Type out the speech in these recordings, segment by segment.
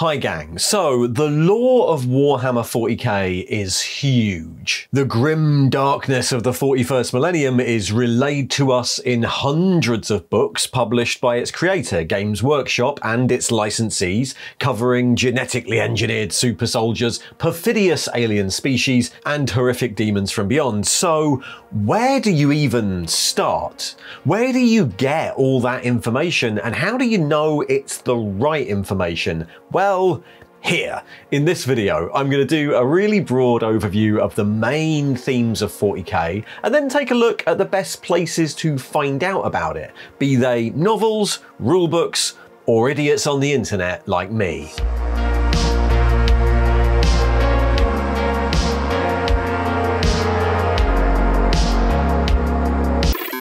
Hi gang, so the lore of Warhammer 40k is huge. The grim darkness of the 41st millennium is relayed to us in hundreds of books published by its creator, Games Workshop, and its licensees, covering genetically engineered super soldiers, perfidious alien species, and horrific demons from beyond. So, where do you even start? Where do you get all that information, and how do you know it's the right information? Well, well, here. In this video, I'm going to do a really broad overview of the main themes of 40k, and then take a look at the best places to find out about it, be they novels, rulebooks, or idiots on the internet like me.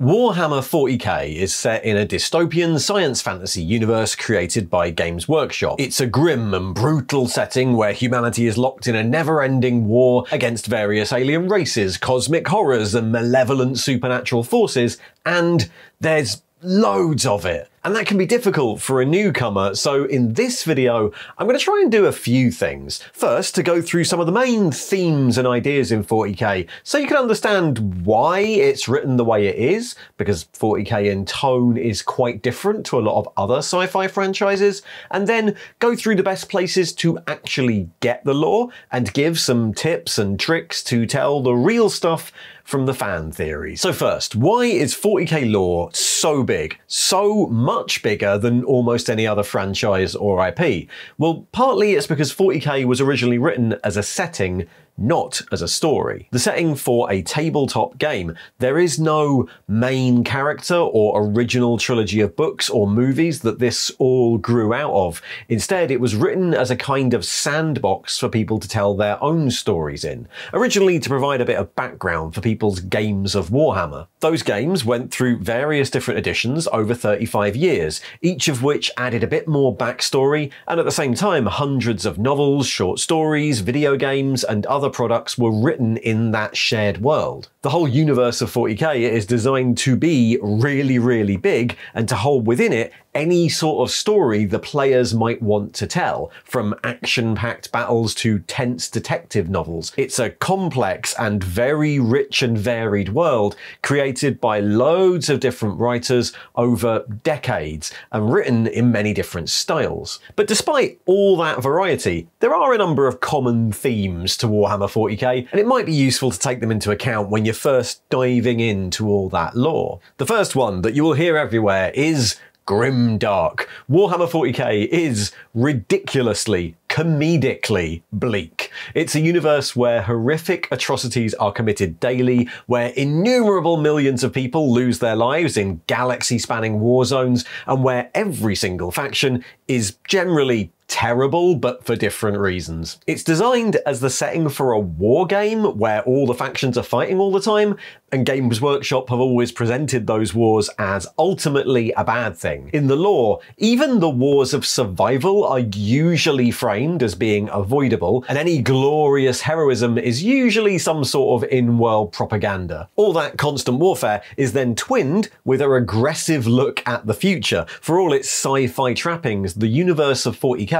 Warhammer 40k is set in a dystopian science fantasy universe created by Games Workshop. It's a grim and brutal setting where humanity is locked in a never-ending war against various alien races, cosmic horrors and malevolent supernatural forces, and there's loads of it. And that can be difficult for a newcomer, so in this video, I'm going to try and do a few things. First, to go through some of the main themes and ideas in 40k, so you can understand why it's written the way it is, because 40k in tone is quite different to a lot of other sci-fi franchises, and then go through the best places to actually get the lore, and give some tips and tricks to tell the real stuff from the fan theories. So first, why is 40k lore so big? So much bigger than almost any other franchise or IP? Well, partly it's because 40k was originally written as a setting not as a story. The setting for a tabletop game, there is no main character or original trilogy of books or movies that this all grew out of. Instead, it was written as a kind of sandbox for people to tell their own stories in, originally to provide a bit of background for people's games of Warhammer. Those games went through various different editions over 35 years, each of which added a bit more backstory, and at the same time, hundreds of novels, short stories, video games, and other other products were written in that shared world. The whole universe of 40k is designed to be really, really big and to hold within it any sort of story the players might want to tell, from action-packed battles to tense detective novels. It's a complex and very rich and varied world created by loads of different writers over decades and written in many different styles. But despite all that variety, there are a number of common themes to Warhammer 40k, and it might be useful to take them into account when you're first diving into all that lore. The first one that you will hear everywhere is grim dark. Warhammer 40k is ridiculously, comedically bleak. It's a universe where horrific atrocities are committed daily, where innumerable millions of people lose their lives in galaxy spanning war zones, and where every single faction is generally terrible, but for different reasons. It's designed as the setting for a war game where all the factions are fighting all the time, and Games Workshop have always presented those wars as ultimately a bad thing. In the lore, even the wars of survival are usually framed as being avoidable, and any glorious heroism is usually some sort of in-world propaganda. All that constant warfare is then twinned with a regressive look at the future. For all its sci-fi trappings, the universe of 40k,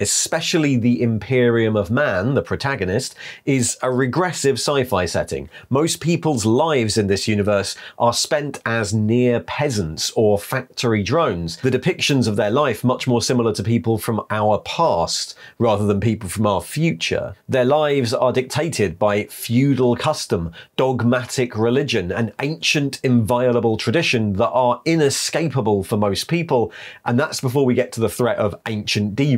especially the Imperium of Man, the protagonist, is a regressive sci-fi setting. Most people's lives in this universe are spent as near peasants or factory drones. The depictions of their life much more similar to people from our past rather than people from our future. Their lives are dictated by feudal custom, dogmatic religion, and ancient inviolable tradition that are inescapable for most people, and that's before we get to the threat of ancient demons.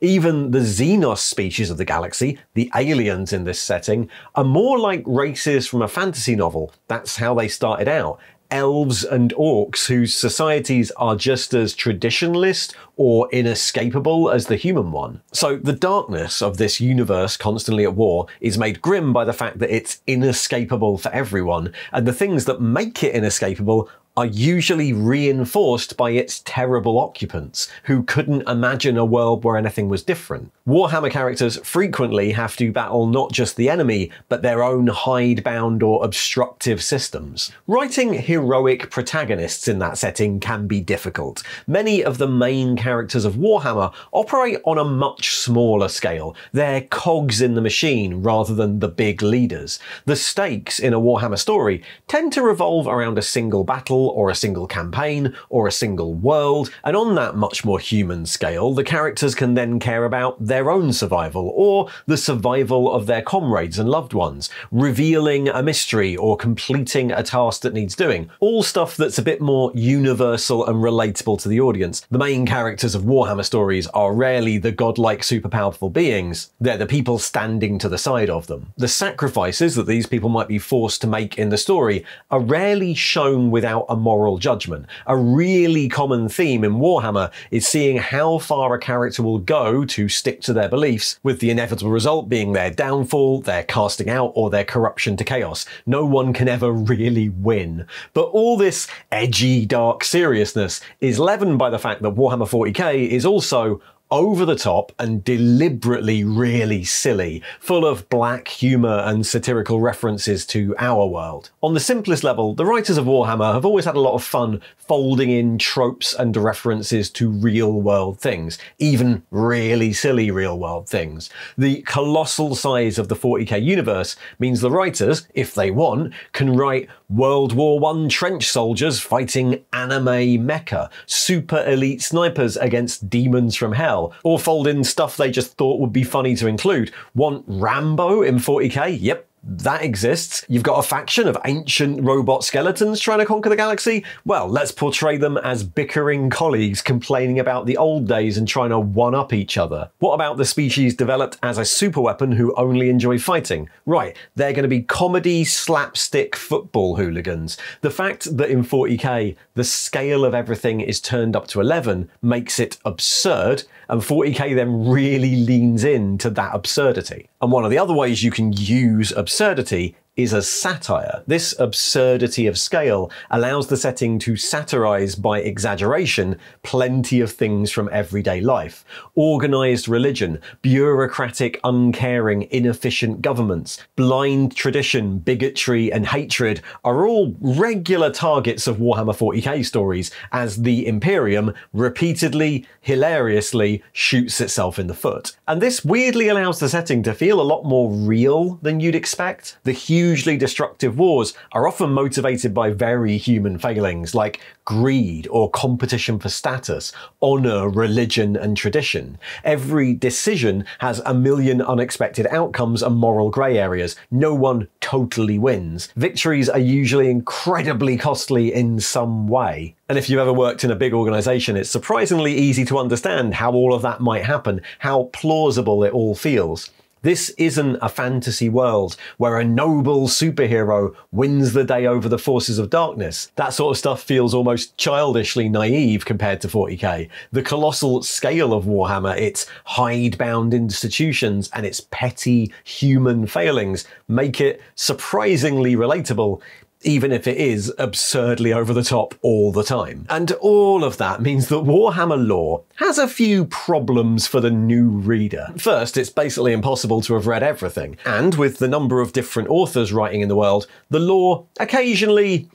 Even the Xenos species of the galaxy, the aliens in this setting, are more like races from a fantasy novel that's how they started out. Elves and orcs whose societies are just as traditionalist or inescapable as the human one. So the darkness of this universe constantly at war is made grim by the fact that it's inescapable for everyone, and the things that make it inescapable are usually reinforced by its terrible occupants, who couldn't imagine a world where anything was different. Warhammer characters frequently have to battle not just the enemy, but their own hidebound or obstructive systems. Writing heroic protagonists in that setting can be difficult. Many of the main characters of Warhammer operate on a much smaller scale. They're cogs in the machine rather than the big leaders. The stakes in a Warhammer story tend to revolve around a single battle or a single campaign or a single world, and on that much more human scale, the characters can then care about their own survival or the survival of their comrades and loved ones, revealing a mystery or completing a task that needs doing. All stuff that's a bit more universal and relatable to the audience. The main characters of Warhammer stories are rarely the godlike super powerful beings, they're the people standing to the side of them. The sacrifices that these people might be forced to make in the story are rarely shown without a moral judgment. A really common theme in Warhammer is seeing how far a character will go to stick to their beliefs, with the inevitable result being their downfall, their casting out, or their corruption to chaos. No one can ever really win. But all this edgy, dark seriousness is leavened by the fact that Warhammer 40k is also over the top and deliberately really silly, full of black humour and satirical references to our world. On the simplest level, the writers of Warhammer have always had a lot of fun folding in tropes and references to real world things, even really silly real world things. The colossal size of the 40k universe means the writers, if they want, can write World War I trench soldiers fighting anime mecha, super elite snipers against demons from hell, or fold in stuff they just thought would be funny to include. Want Rambo in 40k? Yep, that exists. You've got a faction of ancient robot skeletons trying to conquer the galaxy? Well, let's portray them as bickering colleagues complaining about the old days and trying to one up each other. What about the species developed as a superweapon who only enjoy fighting? Right, they're going to be comedy slapstick football hooligans. The fact that in 40k the scale of everything is turned up to 11 makes it absurd, and 40k then really leans into that absurdity. And one of the other ways you can use absurdity is a satire. This absurdity of scale allows the setting to satirize by exaggeration plenty of things from everyday life. Organized religion, bureaucratic, uncaring, inefficient governments, blind tradition, bigotry, and hatred are all regular targets of Warhammer 40k stories as the Imperium repeatedly, hilariously shoots itself in the foot. And this weirdly allows the setting to feel a lot more real than you'd expect. The huge hugely destructive wars are often motivated by very human failings like greed or competition for status, honour, religion, and tradition. Every decision has a million unexpected outcomes and moral grey areas. No one totally wins. Victories are usually incredibly costly in some way. And if you've ever worked in a big organisation, it's surprisingly easy to understand how all of that might happen, how plausible it all feels. This isn't a fantasy world where a noble superhero wins the day over the forces of darkness. That sort of stuff feels almost childishly naive compared to 40k. The colossal scale of Warhammer, its hidebound institutions, and its petty human failings make it surprisingly relatable even if it is absurdly over the top all the time. And all of that means that Warhammer lore has a few problems for the new reader. First, it's basically impossible to have read everything, and with the number of different authors writing in the world, the lore occasionally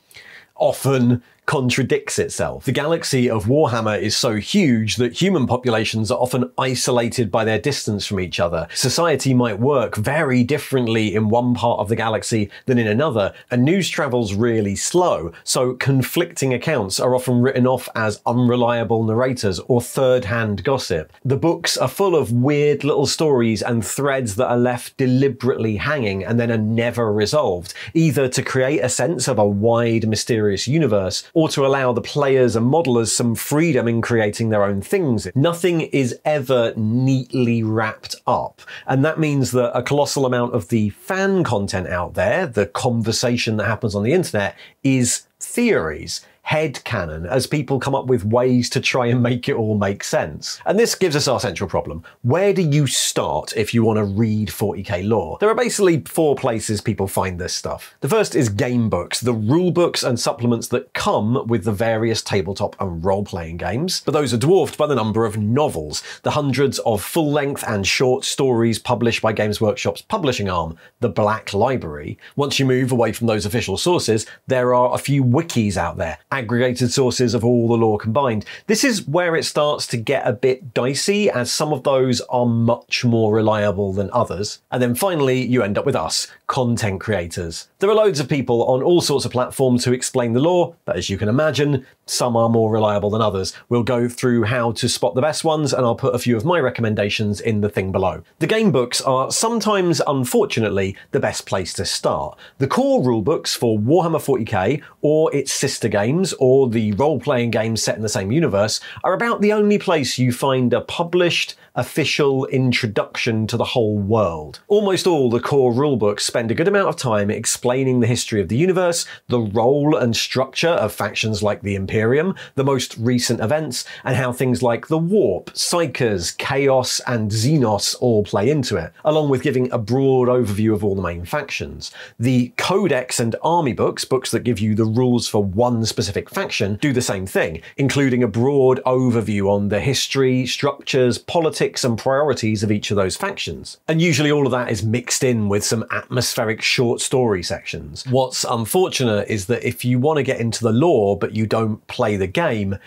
often contradicts itself. The galaxy of Warhammer is so huge that human populations are often isolated by their distance from each other. Society might work very differently in one part of the galaxy than in another, and news travels really slow, so conflicting accounts are often written off as unreliable narrators or third-hand gossip. The books are full of weird little stories and threads that are left deliberately hanging and then are never resolved, either to create a sense of a wide, mysterious universe, or to allow the players and modelers some freedom in creating their own things. Nothing is ever neatly wrapped up. And that means that a colossal amount of the fan content out there, the conversation that happens on the internet, is theories head canon as people come up with ways to try and make it all make sense. And this gives us our central problem. Where do you start if you want to read 40k lore? There are basically four places people find this stuff. The first is game books, the rule books and supplements that come with the various tabletop and role playing games, but those are dwarfed by the number of novels, the hundreds of full length and short stories published by Games Workshop's publishing arm, the Black Library. Once you move away from those official sources, there are a few wikis out there, aggregated sources of all the lore combined. This is where it starts to get a bit dicey, as some of those are much more reliable than others. And then finally, you end up with us, content creators. There are loads of people on all sorts of platforms who explain the lore, but as you can imagine, some are more reliable than others. We'll go through how to spot the best ones, and I'll put a few of my recommendations in the thing below. The game books are sometimes, unfortunately, the best place to start. The core rulebooks for Warhammer 40k, or its sister games, or the role playing games set in the same universe, are about the only place you find a published, official introduction to the whole world. Almost all the core rulebooks spend a good amount of time explaining the history of the universe, the role and structure of factions like the Imperium, the most recent events, and how things like the Warp, Psykers, Chaos, and Xenos all play into it, along with giving a broad overview of all the main factions. The Codex and Army books, books that give you the rules for one specific faction, do the same thing, including a broad overview on the history, structures, politics, and priorities of each of those factions. And usually all of that is mixed in with some atmospheric short story sections. What's unfortunate is that if you want to get into the lore but you don't play the game,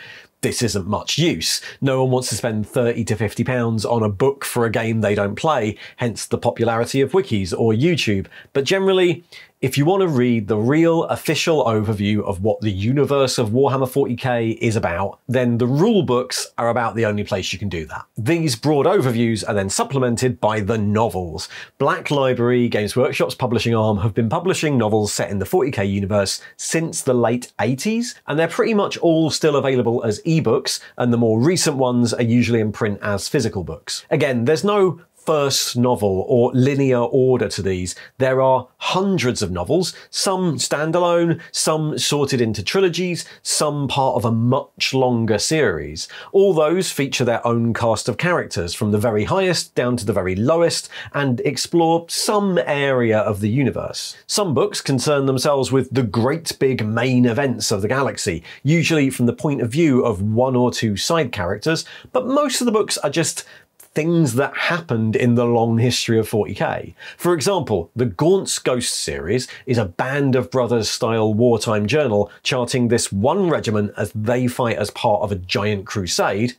this isn't much use. No one wants to spend 30 to 50 pounds on a book for a game they don't play, hence the popularity of wikis or YouTube. But generally, if you want to read the real official overview of what the universe of Warhammer 40k is about, then the rule books are about the only place you can do that. These broad overviews are then supplemented by the novels. Black Library, Games Workshop's publishing arm, have been publishing novels set in the 40k universe since the late 80s, and they're pretty much all still available as ebooks, and the more recent ones are usually in print as physical books. Again, there's no first novel or linear order to these. There are hundreds of novels, some standalone, some sorted into trilogies, some part of a much longer series. All those feature their own cast of characters, from the very highest down to the very lowest, and explore some area of the universe. Some books concern themselves with the great big main events of the galaxy, usually from the point of view of one or two side characters, but most of the books are just things that happened in the long history of 40k. For example, the Gaunt's Ghost series is a band of brothers style wartime journal charting this one regiment as they fight as part of a giant crusade,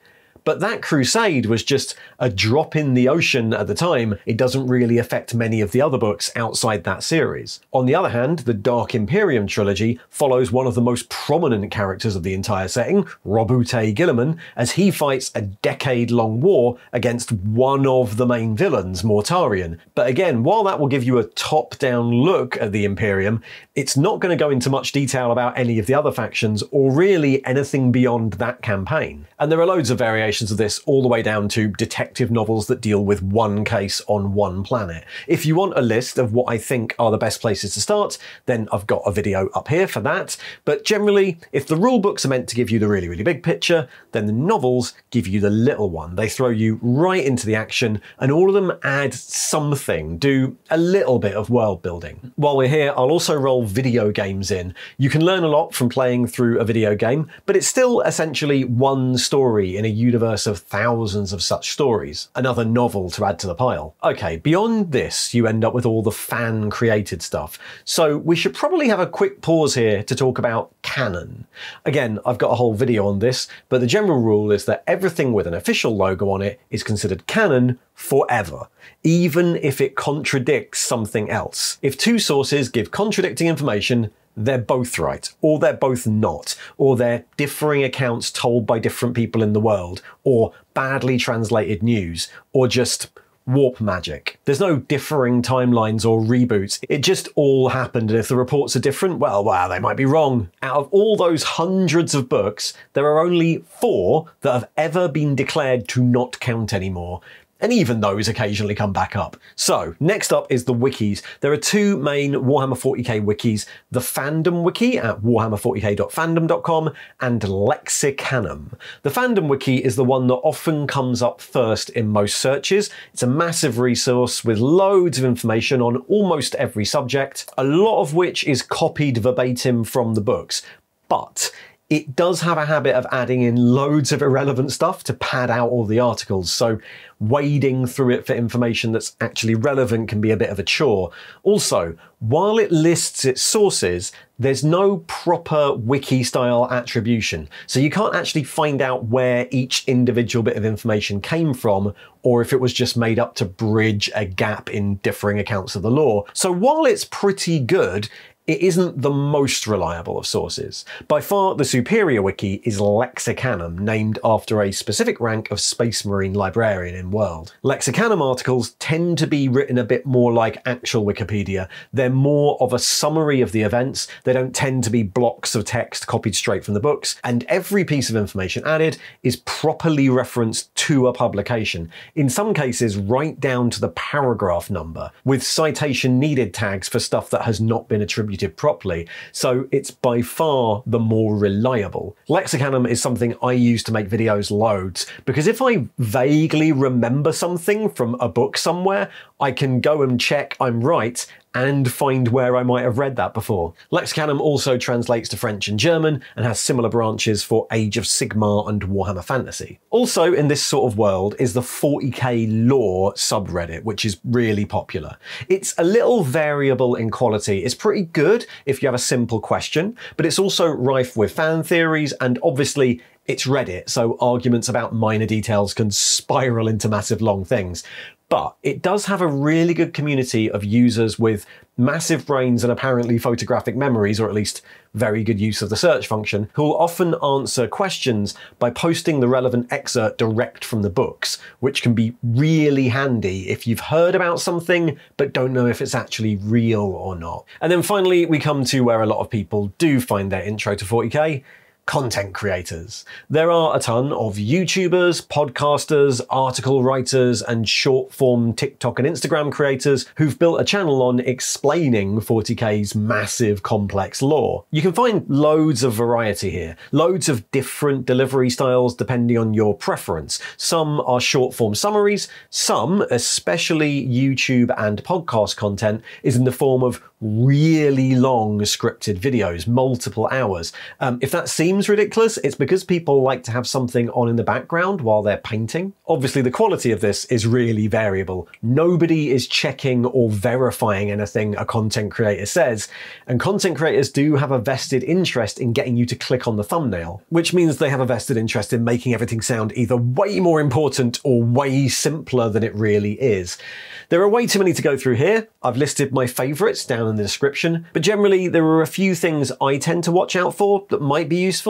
but that crusade was just a drop in the ocean at the time. It doesn't really affect many of the other books outside that series. On the other hand, the Dark Imperium trilogy follows one of the most prominent characters of the entire setting, Roboute Guilliman, as he fights a decade long war against one of the main villains, Mortarion. But again, while that will give you a top down look at the Imperium, it's not going to go into much detail about any of the other factions or really anything beyond that campaign. And there are loads of variations of this all the way down to detective novels that deal with one case on one planet. If you want a list of what I think are the best places to start, then I've got a video up here for that. But generally, if the rule books are meant to give you the really, really big picture, then the novels give you the little one. They throw you right into the action, and all of them add something, do a little bit of world building. While we're here, I'll also roll video games in. You can learn a lot from playing through a video game, but it's still essentially one story in a universe universe of thousands of such stories. Another novel to add to the pile. Okay, beyond this, you end up with all the fan created stuff. So we should probably have a quick pause here to talk about canon. Again, I've got a whole video on this, but the general rule is that everything with an official logo on it is considered canon forever, even if it contradicts something else. If two sources give contradicting information, they're both right, or they're both not, or they're differing accounts told by different people in the world, or badly translated news, or just warp magic. There's no differing timelines or reboots. It just all happened, and if the reports are different, well, wow, they might be wrong. Out of all those hundreds of books, there are only four that have ever been declared to not count anymore. And even those occasionally come back up. So, next up is the wikis. There are two main Warhammer 40k wikis the Fandom Wiki at warhammer40k.fandom.com and Lexicanum. The Fandom Wiki is the one that often comes up first in most searches. It's a massive resource with loads of information on almost every subject, a lot of which is copied verbatim from the books. But it does have a habit of adding in loads of irrelevant stuff to pad out all the articles, so wading through it for information that's actually relevant can be a bit of a chore. Also, while it lists its sources, there's no proper wiki style attribution, so you can't actually find out where each individual bit of information came from or if it was just made up to bridge a gap in differing accounts of the lore. So while it's pretty good, it isn't the most reliable of sources. By far, the superior wiki is Lexicanum, named after a specific rank of Space Marine librarian in World. Lexicanum articles tend to be written a bit more like actual Wikipedia. They're more of a summary of the events, they don't tend to be blocks of text copied straight from the books, and every piece of information added is properly referenced to a publication, in some cases right down to the paragraph number, with citation needed tags for stuff that has not been attributed distributed properly, so it's by far the more reliable. Lexicanum is something I use to make videos loads, because if I vaguely remember something from a book somewhere, I can go and check I'm right and find where I might have read that before. Lexicanum also translates to French and German and has similar branches for Age of Sigmar and Warhammer Fantasy. Also in this sort of world is the 40k lore subreddit, which is really popular. It's a little variable in quality. It's pretty good if you have a simple question, but it's also rife with fan theories and obviously it's Reddit, so arguments about minor details can spiral into massive long things. But it does have a really good community of users with massive brains and apparently photographic memories, or at least very good use of the search function, who will often answer questions by posting the relevant excerpt direct from the books, which can be really handy if you've heard about something but don't know if it's actually real or not. And then finally, we come to where a lot of people do find their intro to 40k content creators. There are a ton of YouTubers, podcasters, article writers, and short form TikTok and Instagram creators who've built a channel on explaining 40k's massive complex lore. You can find loads of variety here, loads of different delivery styles depending on your preference. Some are short form summaries, some, especially YouTube and podcast content, is in the form of really long scripted videos, multiple hours. Um, if that seems ridiculous, it's because people like to have something on in the background while they're painting. Obviously, the quality of this is really variable. Nobody is checking or verifying anything a content creator says, and content creators do have a vested interest in getting you to click on the thumbnail, which means they have a vested interest in making everything sound either way more important or way simpler than it really is. There are way too many to go through here. I've listed my favourites down in the description, but generally there are a few things I tend to watch out for that might be useful.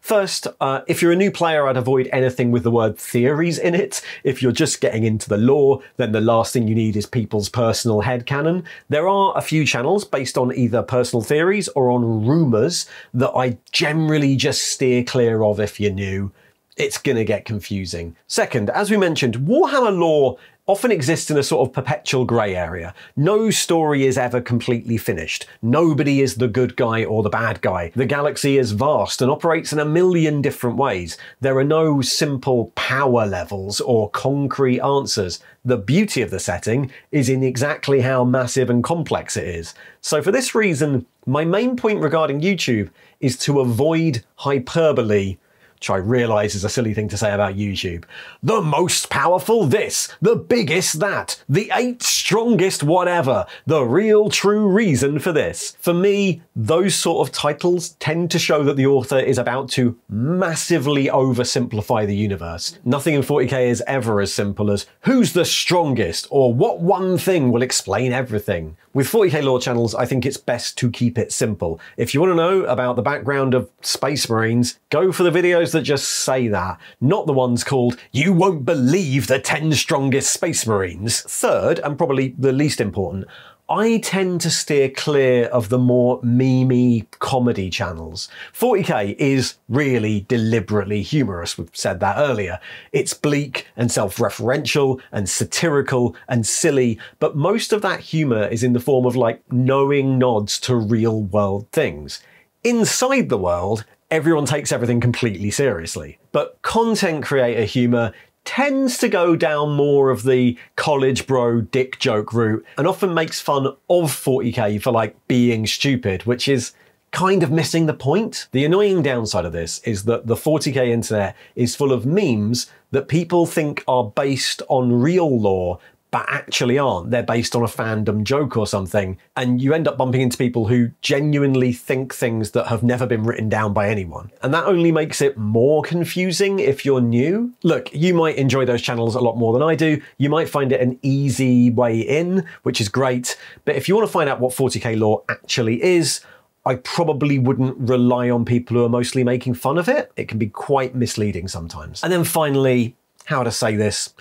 First, uh, if you're a new player, I'd avoid anything with the word theories in it. If you're just getting into the lore, then the last thing you need is people's personal headcanon. There are a few channels based on either personal theories or on rumours that I generally just steer clear of if you're new it's going to get confusing. Second, as we mentioned, Warhammer lore often exists in a sort of perpetual grey area. No story is ever completely finished. Nobody is the good guy or the bad guy. The galaxy is vast and operates in a million different ways. There are no simple power levels or concrete answers. The beauty of the setting is in exactly how massive and complex it is. So for this reason, my main point regarding YouTube is to avoid hyperbole which I realise is a silly thing to say about YouTube. The most powerful this, the biggest that, the eighth strongest whatever, the real true reason for this. For me, those sort of titles tend to show that the author is about to massively oversimplify the universe. Nothing in 40k is ever as simple as who's the strongest or what one thing will explain everything. With 40k lore channels, I think it's best to keep it simple. If you want to know about the background of Space Marines, go for the videos that just say that, not the ones called You Won't Believe the 10 Strongest Space Marines. Third, and probably the least important, I tend to steer clear of the more memey comedy channels. 40k is really deliberately humorous, we've said that earlier. It's bleak and self-referential and satirical and silly, but most of that humour is in the form of like knowing nods to real world things. Inside the world, everyone takes everything completely seriously. But content creator humour tends to go down more of the college bro dick joke route and often makes fun of 40k for like being stupid, which is kind of missing the point. The annoying downside of this is that the 40k internet is full of memes that people think are based on real lore but actually aren't. They're based on a fandom joke or something. And you end up bumping into people who genuinely think things that have never been written down by anyone. And that only makes it more confusing if you're new. Look, you might enjoy those channels a lot more than I do. You might find it an easy way in, which is great. But if you want to find out what 40k lore actually is, I probably wouldn't rely on people who are mostly making fun of it. It can be quite misleading sometimes. And then finally, how to say this?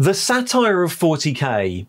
The satire of 40k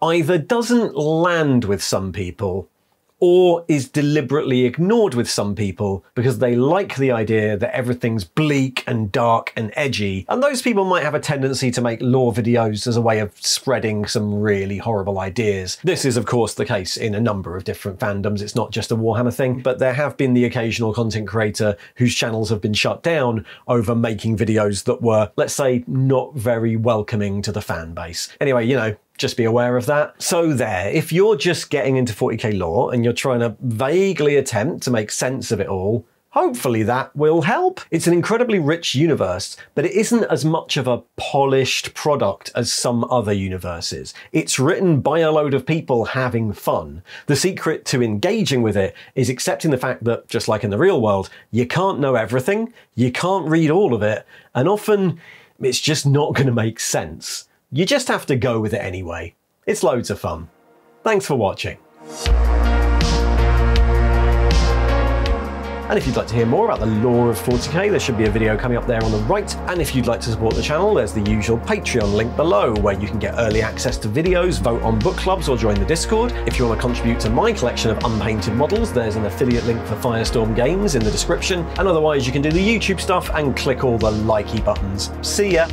either doesn't land with some people or is deliberately ignored with some people because they like the idea that everything's bleak and dark and edgy. And those people might have a tendency to make lore videos as a way of spreading some really horrible ideas. This is, of course, the case in a number of different fandoms. It's not just a Warhammer thing, but there have been the occasional content creator whose channels have been shut down over making videos that were, let's say, not very welcoming to the fan base. Anyway, you know, just be aware of that. So there, if you're just getting into 40k lore and you're trying to vaguely attempt to make sense of it all, hopefully that will help. It's an incredibly rich universe, but it isn't as much of a polished product as some other universes. It's written by a load of people having fun. The secret to engaging with it is accepting the fact that, just like in the real world, you can't know everything, you can't read all of it, and often it's just not going to make sense. You just have to go with it anyway. It's loads of fun. Thanks for watching. And if you'd like to hear more about the lore of 40k, there should be a video coming up there on the right. And if you'd like to support the channel, there's the usual Patreon link below, where you can get early access to videos, vote on book clubs, or join the Discord. If you want to contribute to my collection of unpainted models, there's an affiliate link for Firestorm Games in the description. And otherwise, you can do the YouTube stuff and click all the likey buttons. See ya!